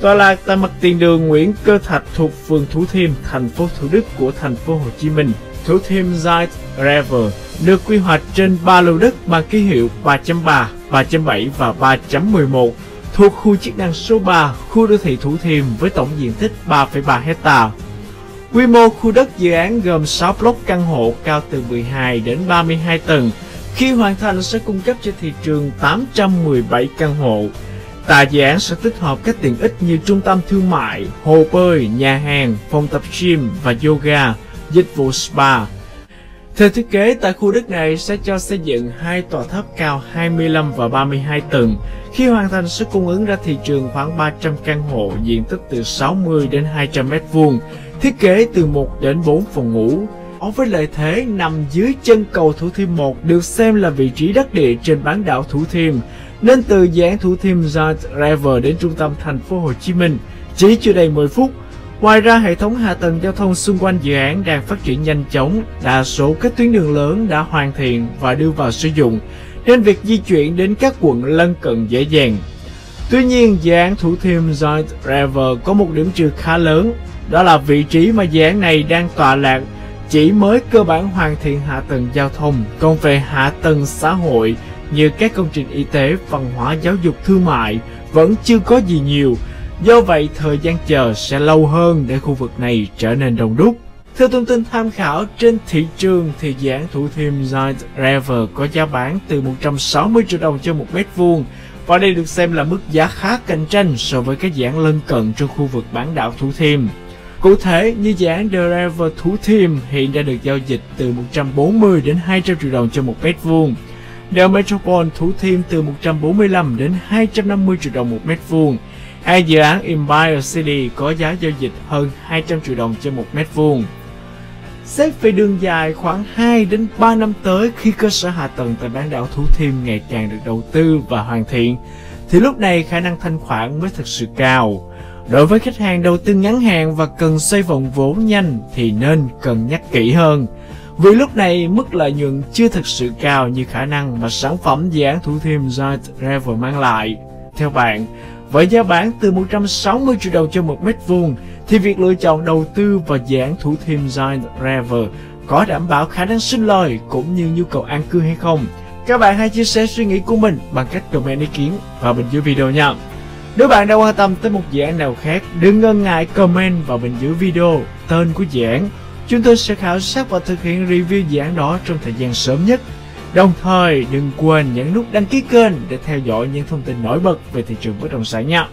Tòa lạc tại mặt tiền đường Nguyễn Cơ Thạch thuộc phường Thủ Thiêm, thành phố Thủ Đức của thành phố Hồ Chí Minh. Thủ Thiêm Giant River được quy hoạch trên 3 lô đất mang ký hiệu 3.3, 3.7 và 3.11 thuộc khu chức năng số 3, khu đô thị Thủ Thiêm với tổng diện tích 3,3 hecta. Quy mô khu đất dự án gồm 6 block căn hộ cao từ 12 đến 32 tầng. Khi hoàn thành sẽ cung cấp cho thị trường 817 căn hộ. Tà dự án sẽ tích hợp các tiện ích như trung tâm thương mại, hồ bơi, nhà hàng, phòng tập gym và yoga, dịch vụ spa. Theo thiết kế, tại khu đất này sẽ cho xây dựng hai tòa tháp cao 25 và 32 tầng. Khi hoàn thành sẽ cung ứng ra thị trường khoảng 300 căn hộ diện tích từ 60 đến 200 mét vuông, thiết kế từ 1 đến 4 phòng ngủ. Ở với lợi thế nằm dưới chân cầu Thủ Thiêm 1 được xem là vị trí đắc địa trên bán đảo Thủ Thiêm, nên từ dự án Thủ Thiêm Giant River đến trung tâm thành phố Hồ Chí Minh chỉ chưa đầy 10 phút. Ngoài ra, hệ thống hạ tầng giao thông xung quanh dự án đang phát triển nhanh chóng, đa số các tuyến đường lớn đã hoàn thiện và đưa vào sử dụng, nên việc di chuyển đến các quận lân cận dễ dàng. Tuy nhiên, dự án Thủ Thiêm Joint River có một điểm trừ khá lớn, đó là vị trí mà dự án này đang tọa lạc chỉ mới cơ bản hoàn thiện hạ tầng giao thông, còn về hạ tầng xã hội như các công trình y tế, văn hóa, giáo dục, thương mại vẫn chưa có gì nhiều. Do vậy, thời gian chờ sẽ lâu hơn để khu vực này trở nên đông đúc. Theo thông tin tham khảo trên thị trường thì dự án Thủ Thiêm Giant River có giá bán từ 160 triệu đồng cho một mét vuông và đây được xem là mức giá khá cạnh tranh so với các dự án lân cận trong khu vực bán đảo Thủ Thiêm. Cụ thể, như dự án The River Thủ Thiêm hiện đã được giao dịch từ 140 đến 200 triệu đồng cho một mét vuông. The Metropole Thủ Thiêm từ 145 đến 250 triệu đồng một mét vuông. Hai dự án Empire City có giá giao dịch hơn 200 triệu đồng cho một mét vuông. Xét về đường dài khoảng 2 đến 3 năm tới khi cơ sở hạ tầng tại bán đảo Thủ Thiêm ngày càng được đầu tư và hoàn thiện, thì lúc này khả năng thanh khoản mới thực sự cao. Đối với khách hàng đầu tư ngắn hạn và cần xoay vòng vốn nhanh thì nên cân nhắc kỹ hơn. Vì lúc này mức lợi nhuận chưa thực sự cao như khả năng mà sản phẩm dự án Thủ Thiêm Giant River mang lại. Theo bạn, với giá bán từ 160 triệu đồng cho một mét vuông thì việc lựa chọn đầu tư vào dự án Thủ Thiêm Giant River có đảm bảo khả năng sinh lời cũng như nhu cầu an cư hay không? Các bạn hãy chia sẻ suy nghĩ của mình bằng cách comment ý kiến vào bên dưới video nha. Nếu bạn đang quan tâm tới một dự án nào khác, đừng ngần ngại comment vào bên dưới video tên của dự án. Chúng tôi sẽ khảo sát và thực hiện review dự án đó trong thời gian sớm nhất. Đồng thời, đừng quên nhấn nút đăng ký kênh để theo dõi những thông tin nổi bật về thị trường bất động sản nha.